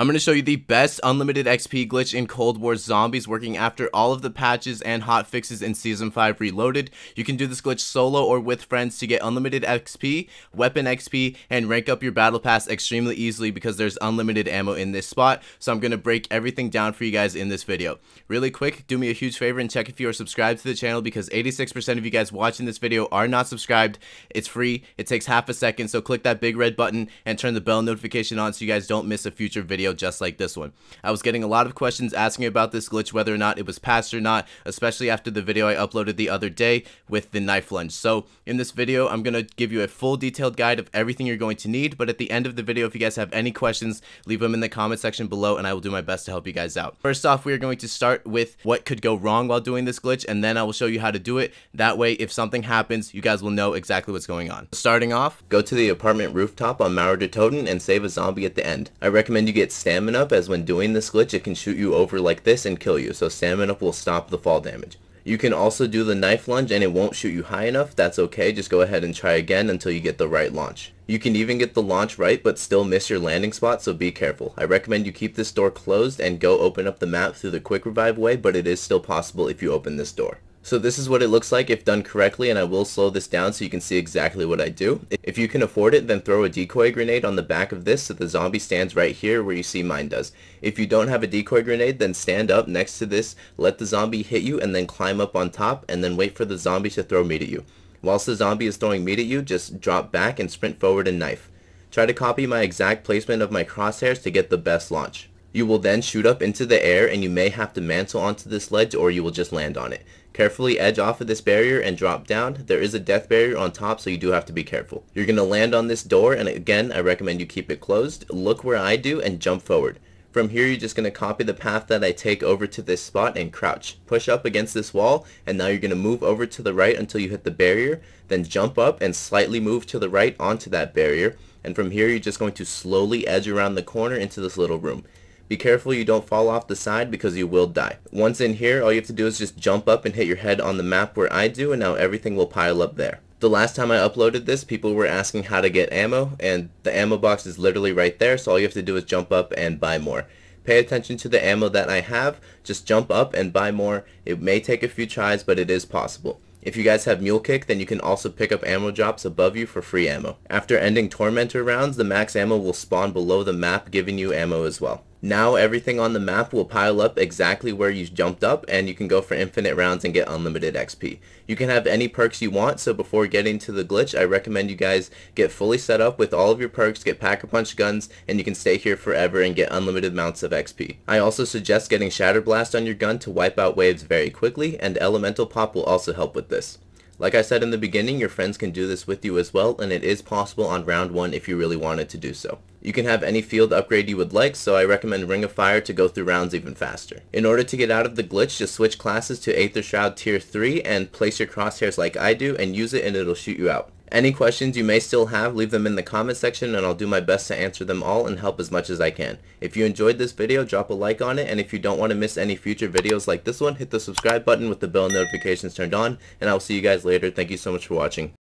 I'm going to show you the best unlimited XP glitch in Cold War Zombies working after all of the patches and hot fixes in Season 5 Reloaded. You can do this glitch solo or with friends to get unlimited XP, weapon XP, and rank up your battle pass extremely easily because there's unlimited ammo in this spot. So I'm going to break everything down for you guys in this video. Really quick, do me a huge favor and check if you are subscribed to the channel because 86% of you guys watching this video are not subscribed. It's free. It takes half a second. So click that big red button and turn the bell notification on so you guys don't miss a future video video just like this one. I was getting a lot of questions asking about this glitch, whether or not it was passed or not, especially after the video I uploaded the other day with the knife lunge. So in this video, I'm going to give you a full detailed guide of everything you're going to need, but at the end of the video, if you guys have any questions, leave them in the comment section below and I will do my best to help you guys out. First off, we are going to start with what could go wrong while doing this glitch, and then I will show you how to do it. That way, if something happens, you guys will know exactly what's going on. Starting off, go to the apartment rooftop on Mauer der Toten and save a zombie at the end. I recommend you get stamina up as when doing this glitch it can shoot you over like this and kill you so stamina up will stop the fall damage. You can also do the knife lunge and it won't shoot you high enough, that's okay, just go ahead and try again until you get the right launch. You can even get the launch right but still miss your landing spot so be careful. I recommend you keep this door closed and go open up the map through the quick revive way but it is still possible if you open this door. So this is what it looks like if done correctly and I will slow this down so you can see exactly what I do. If you can afford it then throw a decoy grenade on the back of this so the zombie stands right here where you see mine does. If you don't have a decoy grenade then stand up next to this, let the zombie hit you and then climb up on top and then wait for the zombie to throw meat at you. Whilst the zombie is throwing meat at you, just drop back and sprint forward and knife. Try to copy my exact placement of my crosshairs to get the best launch. You will then shoot up into the air and you may have to mantle onto this ledge or you will just land on it. Carefully edge off of this barrier and drop down. There is a death barrier on top so you do have to be careful. You're going to land on this door and again I recommend you keep it closed. Look where I do and jump forward. From here you're just going to copy the path that I take over to this spot and crouch. Push up against this wall and now you're going to move over to the right until you hit the barrier. Then jump up and slightly move to the right onto that barrier. And from here you're just going to slowly edge around the corner into this little room. Be careful you don't fall off the side because you will die. Once in here, all you have to do is just jump up and hit your head on the map where I do and now everything will pile up there. The last time I uploaded this, people were asking how to get ammo and the ammo box is literally right there so all you have to do is jump up and buy more. Pay attention to the ammo that I have, just jump up and buy more. It may take a few tries but it is possible. If you guys have Mule Kick, then you can also pick up ammo drops above you for free ammo. After ending Tormentor rounds, the max ammo will spawn below the map giving you ammo as well. Now everything on the map will pile up exactly where you jumped up and you can go for infinite rounds and get unlimited XP. You can have any perks you want so before getting to the glitch I recommend you guys get fully set up with all of your perks, get Pack-a-Punch guns, and you can stay here forever and get unlimited amounts of XP. I also suggest getting Shatter Blast on your gun to wipe out waves very quickly and Elemental Pop will also help with this. Like I said in the beginning, your friends can do this with you as well, and it is possible on round 1 if you really wanted to do so. You can have any field upgrade you would like, so I recommend Ring of Fire to go through rounds even faster. In order to get out of the glitch, just switch classes to Aether Shroud Tier 3 and place your crosshairs like I do and use it and it'll shoot you out. Any questions you may still have, leave them in the comment section and I'll do my best to answer them all and help as much as I can. If you enjoyed this video, drop a like on it, and if you don't want to miss any future videos like this one, hit the subscribe button with the bell notifications turned on, and I'll see you guys later. Thank you so much for watching.